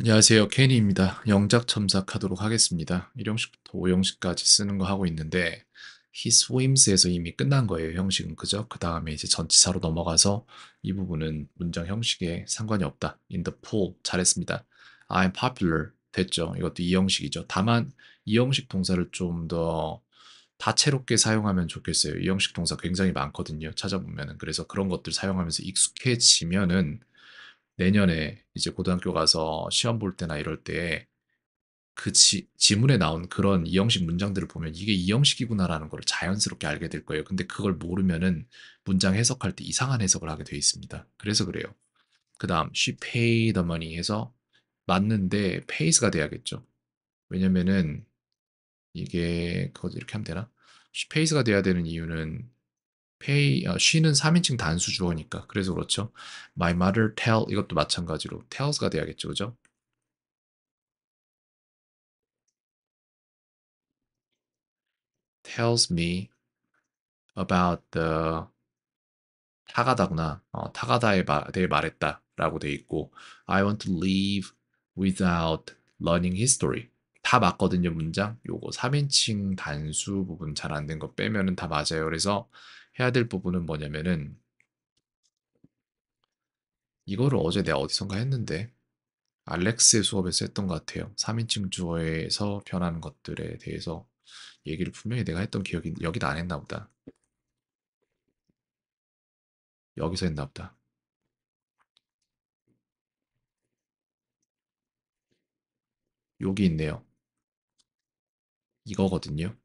안녕하세요. 케니입니다. 영작 첨삭하도록 하겠습니다. 1형식부터 5형식까지 쓰는 거 하고 있는데 he swims에서 이미 끝난 거예요. 형식은 그죠? 그 다음에 이제 전치사로 넘어가서 이 부분은 문장 형식에 상관이 없다. in the pool 잘했습니다. I'm popular 됐죠. 이것도 이 형식이죠. 다만 이 형식 동사를 좀 더 다채롭게 사용하면 좋겠어요. 이 형식 동사 굉장히 많거든요. 찾아보면은 그래서 그런 것들 사용하면서 익숙해지면은 내년에 이제 고등학교 가서 시험 볼 때나 이럴 때 그 지문에 나온 그런 이형식 문장들을 보면 이게 이형식이구나라는 걸 자연스럽게 알게 될 거예요. 근데 그걸 모르면은 문장 해석할 때 이상한 해석을 하게 돼 있습니다. 그래서 그래요. 그 다음 she paid the money 해서 맞는데 pays가 돼야겠죠. 왜냐면은 이게 그거 이렇게 하면 되나? pays가 돼야 되는 이유는 pay, 어, she는 3인칭 단수 주어니까 그래서 그렇죠. My mother tell 이것도 마찬가지로 tells가 돼야겠죠, 그죠? tells me about the 타가다구나. 어, 타가다에 대해 말했다라고 돼 있고 I want to live without learning history. 다 맞거든요, 문장. 요거 3인칭 단수 부분 잘 안 된 거 빼면은 다 맞아요. 그래서 해야 될 부분은 뭐냐면은 이거를 어제 내가 어디선가 했는데 알렉스의 수업에서 했던 것 같아요. 3인칭 주어에서 변하는 것들에 대해서 얘기를 분명히 내가 했던 기억이 여기도 안 했나 보다. 여기서 했나 보다. 여기 있네요. 이거거든요.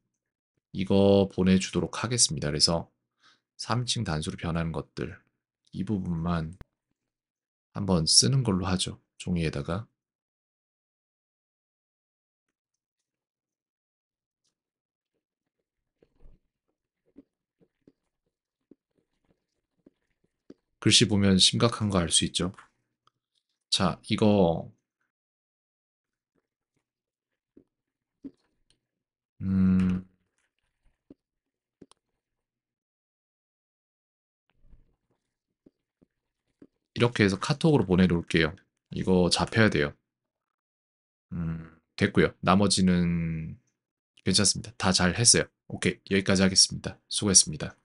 이거 보내주도록 하겠습니다. 그래서 3인칭 단수로 변하는 것들 이 부분만 한번 쓰는 걸로 하죠. 종이에다가 글씨 보면 심각한 거 알 수 있죠. 자, 이거 이렇게 해서 카톡으로 보내놓을게요. 이거 잡혀야 돼요. 음, 됐고요. 나머지는 괜찮습니다. 다 잘 했어요. 오케이, 여기까지 하겠습니다. 수고했습니다.